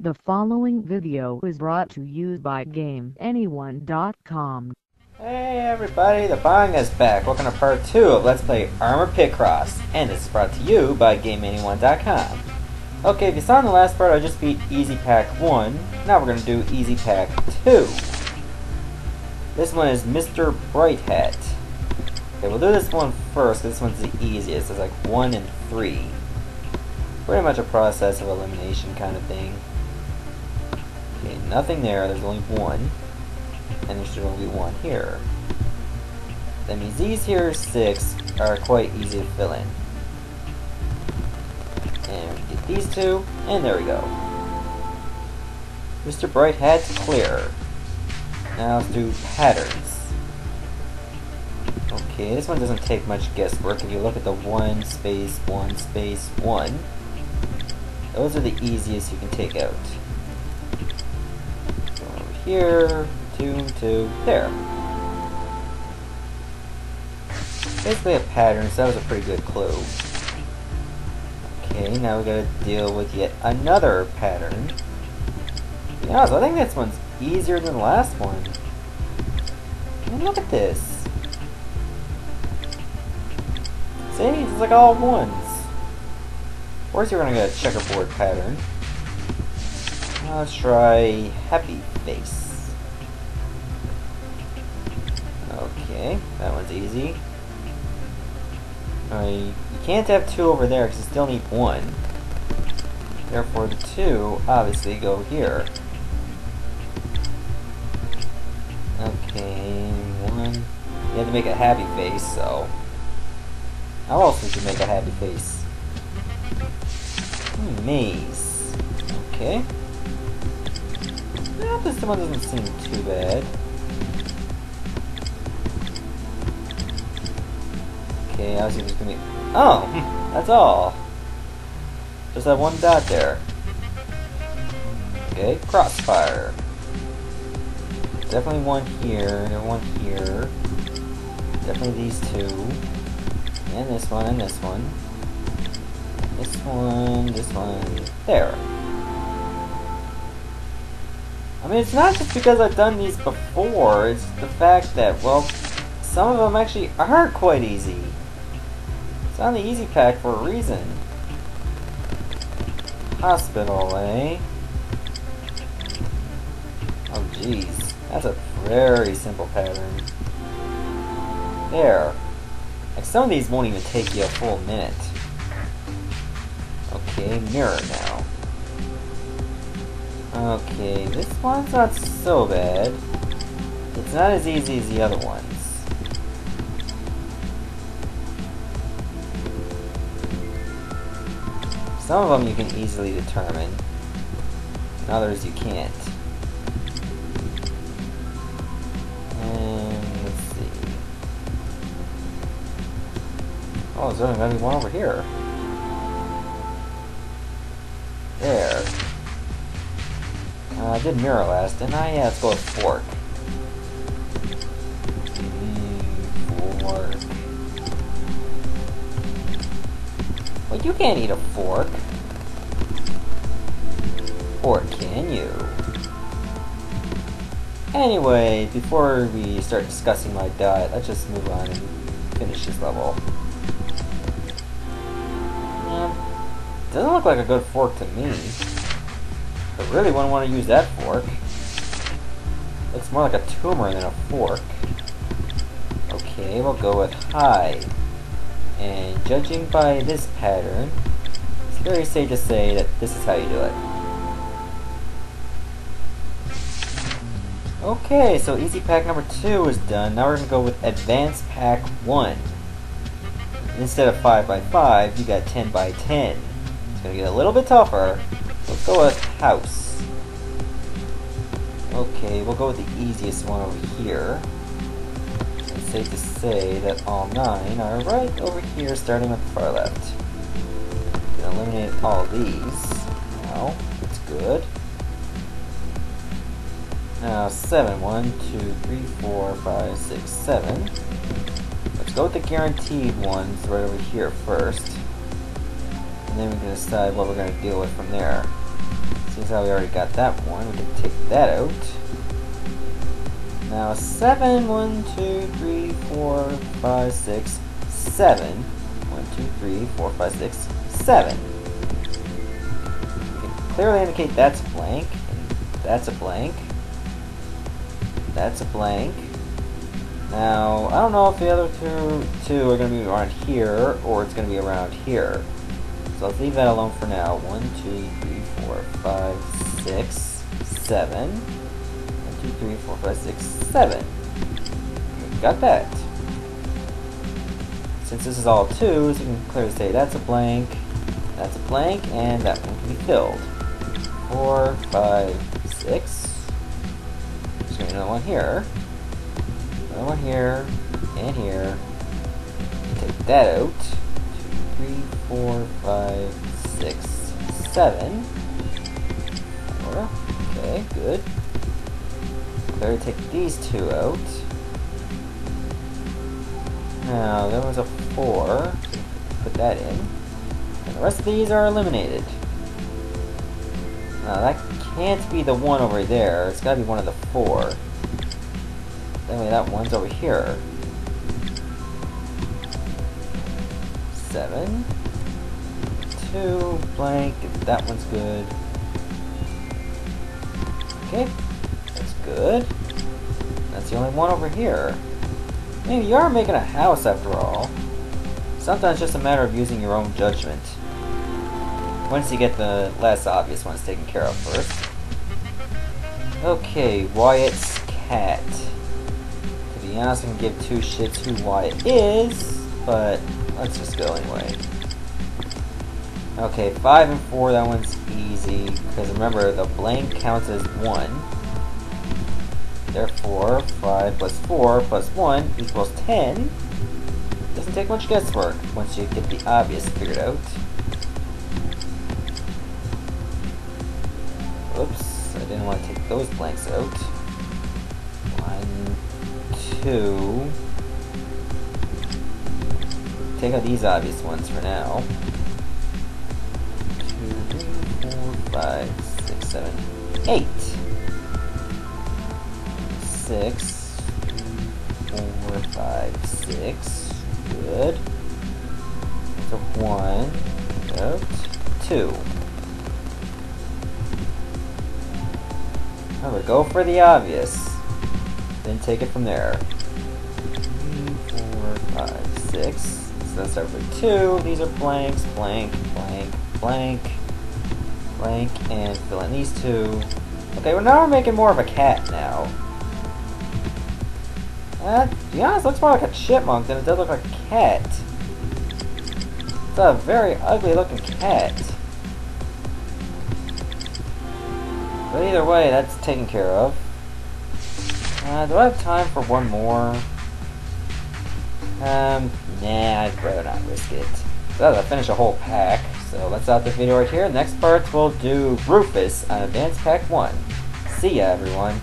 The following video is brought to you by GameAnyone.com. Hey everybody, the Bong is back. Welcome to part 2 of Let's Play ArmorPicross, and this is brought to you by GameAnyone.com. Okay, if you saw in the last part, I just beat Easy Pack 1. Now we're going to do Easy Pack 2. This one is Mr. Bright Hat. Okay, we'll do this one first, this one's the easiest. It's like 1 and 3. Pretty much a process of elimination kind of thing. Nothing there, there's only one. And there should only be one here. That means these here six are quite easy to fill in. And we get these two, and there we go. Mr. Bright Hat clear. Now let's do patterns. Okay, this one doesn't take much guesswork. If you look at the one space, one space, one, those are the easiest you can take out. Here, two, two, there. Basically a pattern, so that was a pretty good clue. Okay, now we gotta deal with yet another pattern. Yeah, so I think this one's easier than the last one. Mean, look at this. See, it's like all ones. Of course you're gonna get a checkerboard pattern. Let's try happy face. Okay, that one's easy. I you can't have two over there because you still need one. Therefore, the two obviously go here. Okay, one. You have to make a happy face, so. How else would you make a happy face? Hmm, maze. Okay. Yeah, this one doesn't seem too bad. Okay, obviously there's gonna be. Oh! That's all! Just that one dot there. Okay, crossfire. Definitely one here, and one here. Definitely these two. And this one, and this one. This one, this one. There. I mean, it's not just because I've done these before, it's the fact that, well, some of them actually are quite easy. It's on the easy pack for a reason. Hospital, eh? Oh, jeez. That's a very simple pattern. There. Like, some of these won't even take you a full minute. Okay, mirror now. Okay, this one's not so bad. It's not as easy as the other ones. Some of them you can easily determine, and others you can't. And let's see. Oh, there's only gonna be one over here. Uh, I did mirror last, didn't I? Yeah, let's go with fork. Fork. Well, you can't eat a fork. Or can you? Anyway, before we start discussing my diet, let's just move on and finish this level. Um, doesn't look like a good fork to me. I really wouldn't want to use that fork. Looks more like a tumor than a fork. Okay, we'll go with high. And judging by this pattern, it's very safe to say that this is how you do it. Okay, so easy pack number two is done. Now we're going to go with advanced pack one. Instead of 5x5, you got 10x10. It's going to get a little bit tougher. Let's go with house. Okay, we'll go with the easiest one over here. It's safe to say that all nine are right over here, starting with the far left. Eliminate all these. Now, that's good. Now, seven. One, two, three, four, five, six, seven. Let's go with the guaranteed ones right over here first. And then we can decide what we're going to deal with from there. How we already got that one, we can take that out. Now seven, one, two, three, four, five, six, seven. One, two, three, four, five, six, seven. We can clearly indicate that's blank, and that's a blank. That's a blank. Now, I don't know if the other two, two are going to be around here, or it's going to be around here. So let's leave that alone for now. One, two, three, four, five, six, seven. One, two, three, four, five, six, seven. Got that. Since this is all twos, we can clearly say that's a blank, that's a blank, and that one can be filled. Four, five, six. Going to another one here. Another one here, and here. Take that out. Three, four, five, six, seven. Four. Okay, good. Better take these two out. Now, there was a four. Put that in. And the rest of these are eliminated. Now, that can't be the one over there. It's gotta be one of the four. Anyway, that one's over here. Seven. Two, blank, that one's good. Okay, that's good. That's the only one over here. Maybe you are making a house after all. Sometimes it's just a matter of using your own judgment. Once you get the less obvious ones taken care of first. Okay, Wyatt's cat. To be honest, I can give two shits who Wyatt is, but let's just go anyway. Okay, 5 and 4, that one's easy, because remember, the blank counts as 1. Therefore, 5 plus 4 plus 1 equals 10. Doesn't take much guesswork once you get the obvious figured out. Oops, I didn't want to take those blanks out. One, two. Take out these obvious ones for now. Two, three, four, five, six, seven, eight. Six, four, five, six. Good. So one, out, two. Remember, go for the obvious. Then take it from there. Three, four, five, six. So that's over two. These are blanks, blank, blank, blank, blank, and fill in these two. Okay, well now we're making more of a cat now. Uh, to be honest, looks more like a chipmunk than it does look like a cat. It's a very ugly looking cat. But either way, that's taken care of. Uh, do I have time for one more? Um, nah, I'd rather not risk it. So I finish a whole pack, so let's stop the video right here. Next part, we'll do Rufus on Advanced Pack 1. See ya, everyone.